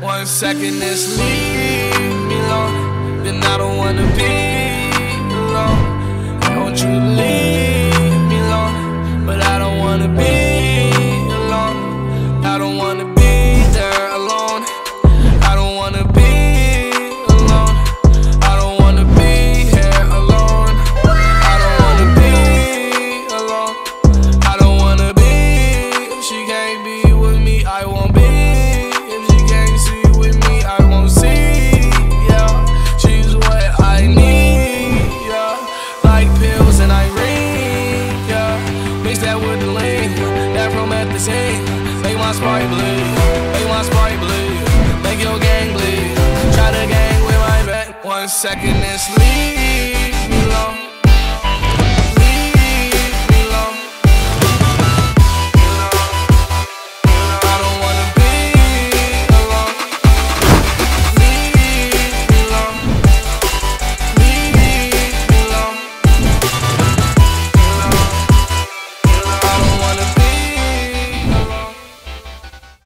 One second, it's leave me alone. Then I don't wanna be alone. Don't you leave me alone. But I don't wanna be alone. I don't wanna be pills and Irene. Yeah, mix that with the lean, that promethazine. Make my sprite bleed, make my sprite bleed, make your gang bleed. Try to gang with my back. One second and sleep.